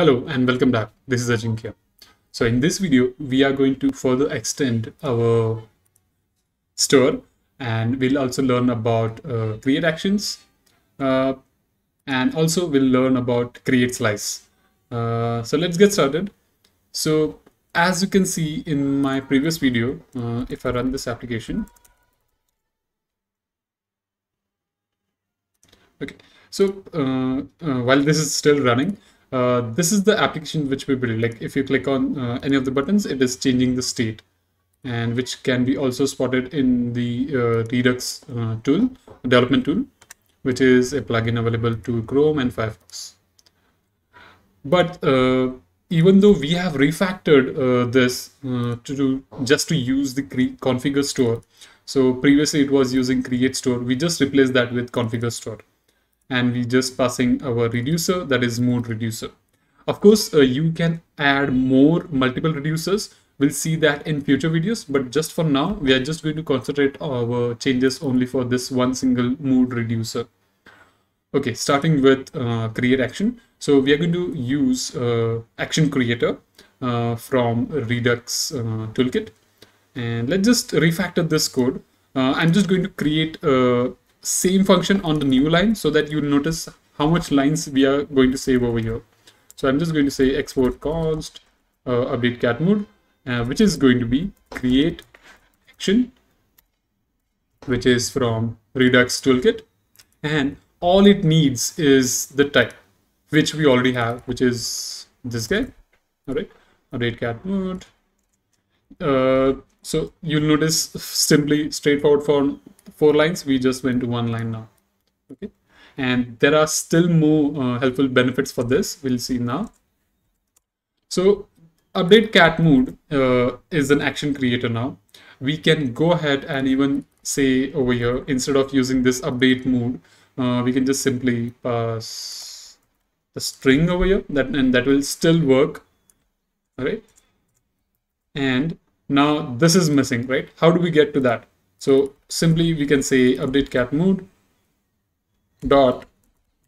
Hello and welcome back. This is Ajinkya. So in this video, we are going to further extend our store and we'll also learn about uh, create actions uh, and also we'll learn about create slice. Uh, so let's get started. So as you can see in my previous video, uh, if I run this application, okay. So uh, uh, while this is still running, uh, this is the application which we build. Like if you click on uh, any of the buttons, it is changing the state and which can be also spotted in the uh, Redux uh, tool, development tool, which is a plugin available to Chrome and Firefox. But uh, even though we have refactored this to do just to use the configure store, so previously it was using create store, we just replaced that with configure store and we just passing our reducer that is mode reducer. Of course, uh, you can add more multiple reducers. We'll see that in future videos, but just for now, we are just going to concentrate our changes only for this one single mode reducer. Okay, starting with uh, create action. So we are going to use uh, action creator uh, from Redux uh, toolkit. And let's just refactor this code. Uh, I'm just going to create a same function on the new line so that you notice how much lines we are going to save over here. So I'm just going to say export const uh, update cat mode, uh, which is going to be create action, which is from Redux toolkit. And all it needs is the type, which we already have, which is this guy. All right, update cat mode. Uh, so you'll notice simply straightforward for four lines, we just went to one line now. Okay. And there are still more uh, helpful benefits for this. We'll see now. So update cat mode uh, is an action creator now. We can go ahead and even say over here, instead of using this update mode, uh, we can just simply pass the string over here that and that will still work. All right. And now this is missing, right? How do we get to that? So simply we can say update cat mode dot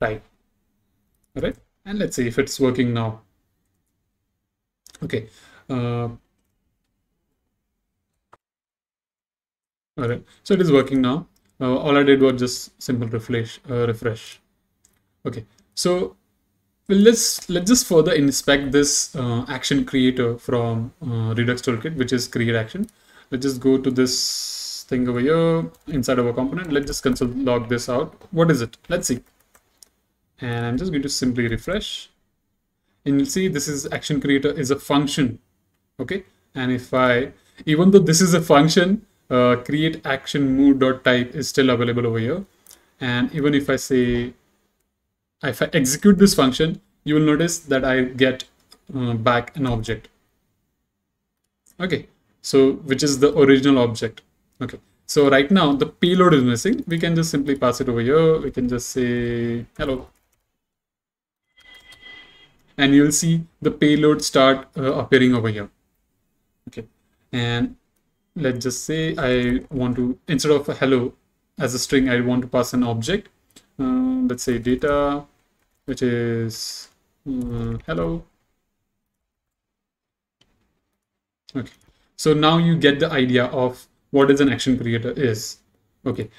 type. All right. And let's see if it's working now. Okay. Uh, all right. So it is working now. Uh, all I did was just simple refresh. Uh, refresh. Okay. So well, let's let's just further inspect this uh, action creator from uh, Redux Toolkit, which is create action. Let's just go to this thing over here inside of our component. Let's just console log this out. What is it? Let's see. And I'm just going to simply refresh. And you'll see this is action creator is a function. Okay. And if I, even though this is a function, uh, create action move dot type is still available over here. And even if I say, if I execute this function, you will notice that I get uh, back an object. Okay. So, which is the original object. Okay, so right now the payload is missing. We can just simply pass it over here. We can just say hello. And you'll see the payload start uh, appearing over here. Okay, and let's just say I want to, instead of hello as a string, I want to pass an object. Uh, let's say data, which is uh, hello. Okay, so now you get the idea of what is an action creator is. Okay,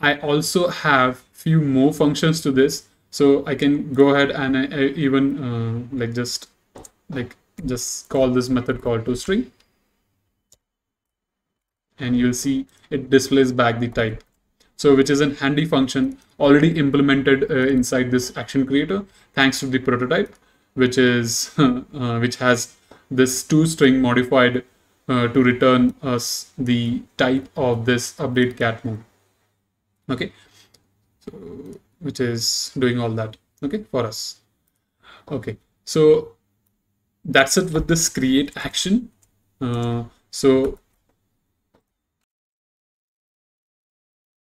I also have few more functions to this. So I can go ahead and I, I even uh, like just like just call this method called to string and you'll see it displays back the type. So which is a handy function already implemented uh, inside this action creator thanks to the prototype which is uh, which has this to string modified uh, to return us the type of this update cat mode. Okay? So, which is doing all that okay for us. Okay. So that's it with this create action. Uh, so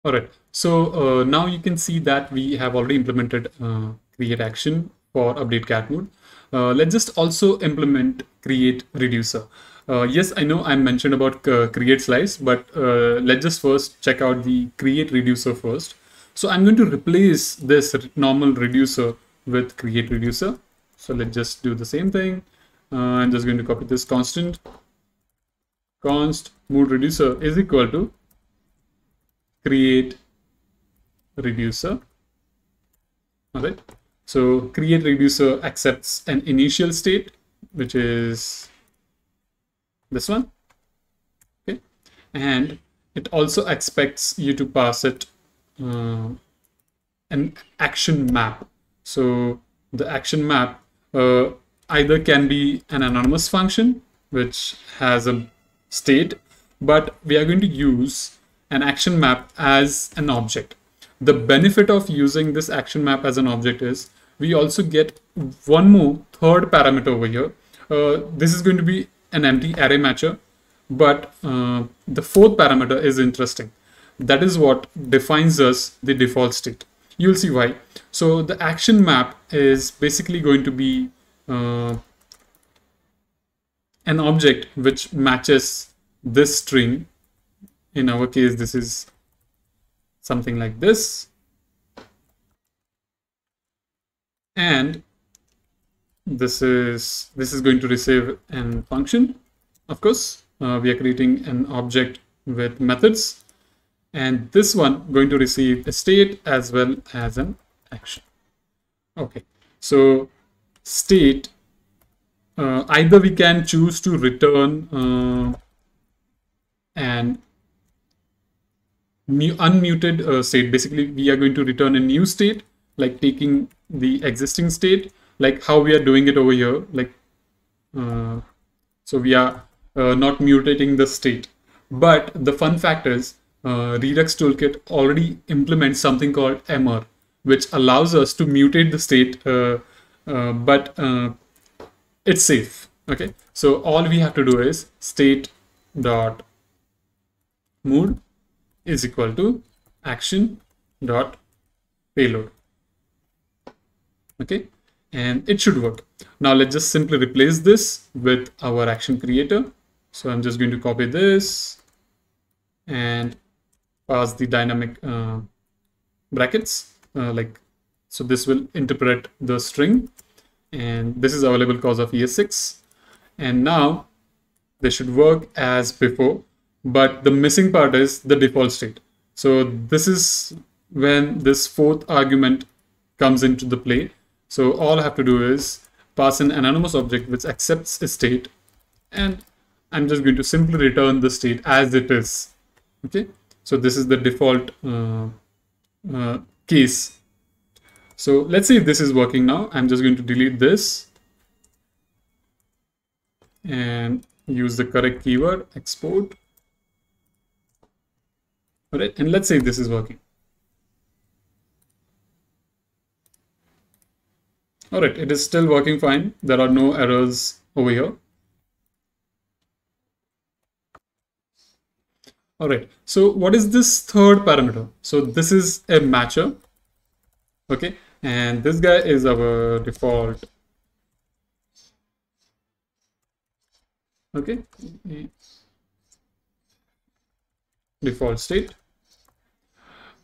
all right so uh, now you can see that we have already implemented uh, create action for update cat mode. Uh, let's just also implement create reducer uh, yes, I know I mentioned about uh, create slice, but uh, let's just first check out the create reducer first. So I'm going to replace this normal reducer with create reducer. So let's just do the same thing. Uh, I'm just going to copy this constant. Const mood reducer is equal to create reducer. All right. So create reducer accepts an initial state, which is this one. Okay. And it also expects you to pass it uh, an action map. So the action map uh, either can be an anonymous function, which has a state, but we are going to use an action map as an object. The benefit of using this action map as an object is we also get one more third parameter over here. Uh, this is going to be an empty array matcher, but uh, the fourth parameter is interesting. That is what defines us the default state. You'll see why. So the action map is basically going to be uh, an object which matches this string. In our case, this is something like this. And this is this is going to receive an function. Of course, uh, we are creating an object with methods and this one going to receive a state as well as an action. Okay, so state uh, either we can choose to return uh, an unmuted uh, state. Basically, we are going to return a new state, like taking the existing state, like how we are doing it over here. Like, uh, so we are uh, not mutating the state. But the fun fact is, uh, Redux Toolkit already implements something called Immer, which allows us to mutate the state, uh, uh, but uh, it's safe. Okay, so all we have to do is state dot mood is equal to action dot payload. Okay, and it should work. Now let's just simply replace this with our action creator. So I'm just going to copy this and pass the dynamic uh, brackets uh, like so this will interpret the string. And this is available cause of ES6 and now they should work as before. But the missing part is the default state. So this is when this fourth argument comes into the play so all I have to do is pass an anonymous object which accepts a state and I'm just going to simply return the state as it is okay so this is the default uh, uh, case. So let's see if this is working now. I'm just going to delete this and use the correct keyword, export. All right, and let's see if this is working. All right, it is still working fine. There are no errors over here. All right. So what is this third parameter? So this is a matcher. Okay. And this guy is our default. Okay. Default state.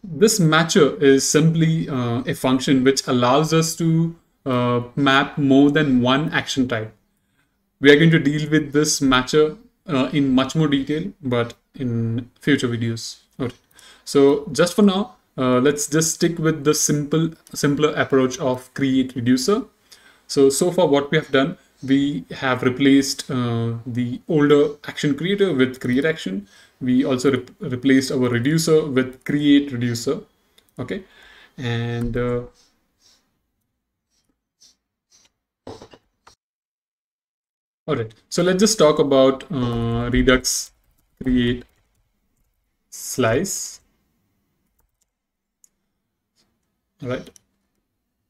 This matcher is simply uh, a function which allows us to uh, map more than one action type. We are going to deal with this matcher uh, in much more detail, but in future videos. Okay. So just for now, uh, let's just stick with the simple, simpler approach of create reducer. So, so far what we have done, we have replaced uh, the older action creator with create action. We also re replaced our reducer with create reducer. Okay. And all right, so let's just talk about uh, Redux create slice. All right.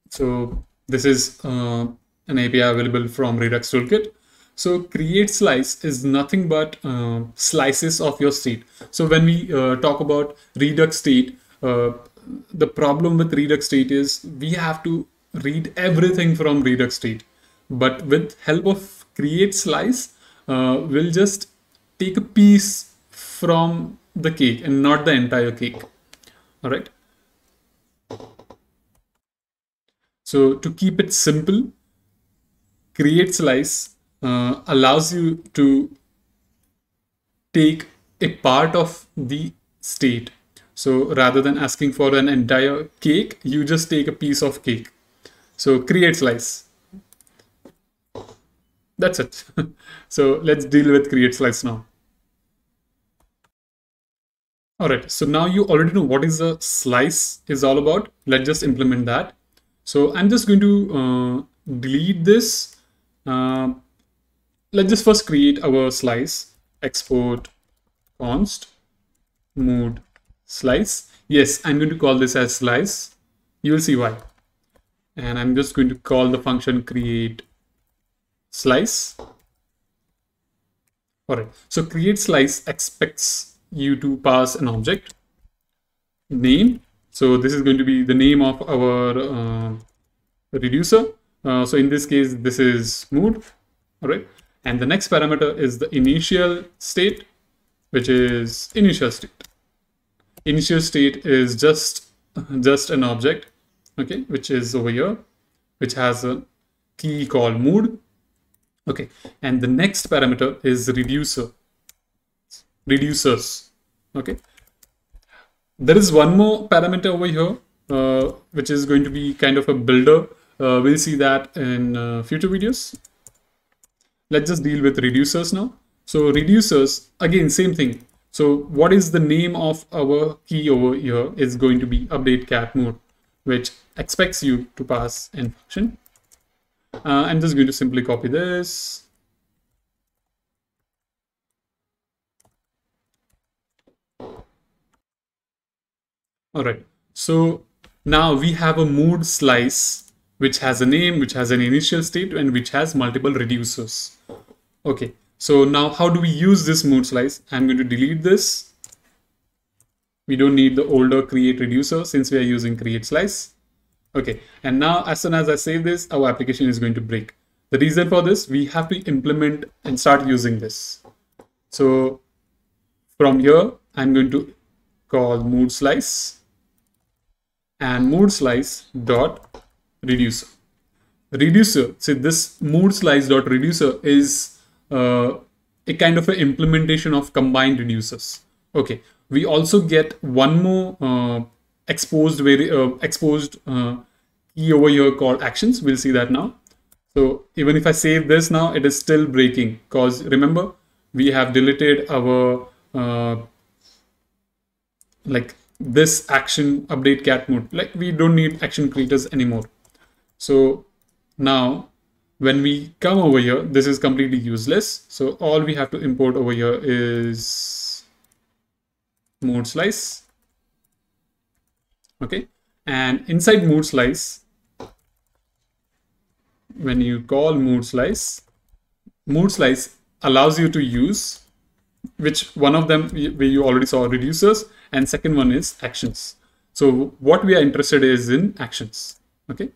So this is uh, an API available from Redux Toolkit. So create slice is nothing but uh, slices of your state so when we uh, talk about Redux state uh, the problem with Redux state is we have to read everything from Redux state. But with help of create slice uh, we'll just take a piece from the cake and not the entire cake all right so to keep it simple create slice uh, allows you to take a part of the state. So rather than asking for an entire cake, you just take a piece of cake. So create slice. That's it. so let's deal with create slice now. All right, so now you already know what is a slice is all about. Let's just implement that. So I'm just going to uh, delete this. Uh, let's just first create our slice, export const mood slice. Yes, I'm going to call this as slice. You will see why. And I'm just going to call the function create slice. All right, so create slice expects you to pass an object name. So this is going to be the name of our uh, reducer. Uh, so in this case, this is mood, all right? And the next parameter is the initial state, which is initial state. Initial state is just, just an object, okay, which is over here, which has a key called mood. Okay, and the next parameter is reducer. Reducers. Okay. There is one more parameter over here uh, which is going to be kind of a builder. Uh, we'll see that in uh, future videos. Let's just deal with reducers now. So reducers again same thing. So what is the name of our key over here is going to be update cat mode, which expects you to pass in function uh, I'm just going to simply copy this All right. So now we have a mood slice which has a name, which has an initial state, and which has multiple reducers. Okay. So now how do we use this mood slice? I'm going to delete this. We don't need the older create reducer since we are using create slice. Okay. And now as soon as I save this, our application is going to break. The reason for this, we have to implement and start using this. So from here, I'm going to call mood slice and mood slice dot reducer. Reducer, see this mood slice dot reducer is uh, a kind of an implementation of combined reducers. Okay, we also get one more uh, exposed very uh, exposed uh, key over here called actions. We'll see that now. So even if I save this now, it is still breaking because remember we have deleted our uh, like this action update cat mode. like we don't need action creators anymore so now when we come over here this is completely useless so all we have to import over here is mode slice okay and inside mood slice when you call mood slice mood slice allows you to use which one of them where you already saw reducers and second one is actions. So what we are interested is in actions. Okay.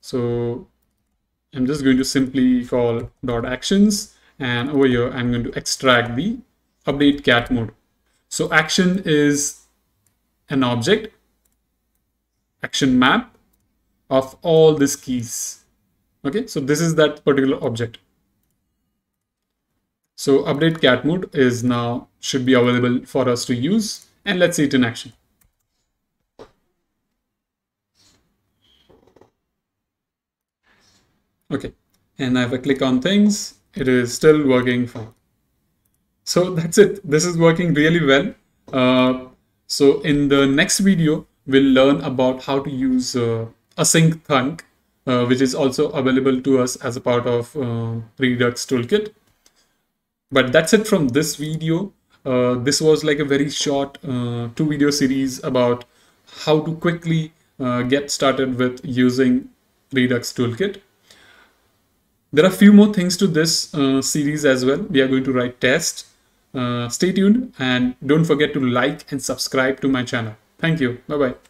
So I'm just going to simply call dot actions and over here I'm going to extract the update cat mood. So action is an object action map of all these keys. Okay, so this is that particular object. So update cat mood is now should be available for us to use and let's see it in action. Okay, and if I click on things, it is still working fine. So that's it. This is working really well. Uh, so in the next video, we'll learn about how to use uh, async thunk, uh, which is also available to us as a part of uh, Redux Toolkit. But that's it from this video. Uh, this was like a very short uh, two video series about how to quickly uh, get started with using Redux Toolkit. There are a few more things to this uh, series as well. We are going to write tests. Stay tuned and don't forget to like and subscribe to my channel. Thank you. Bye-bye.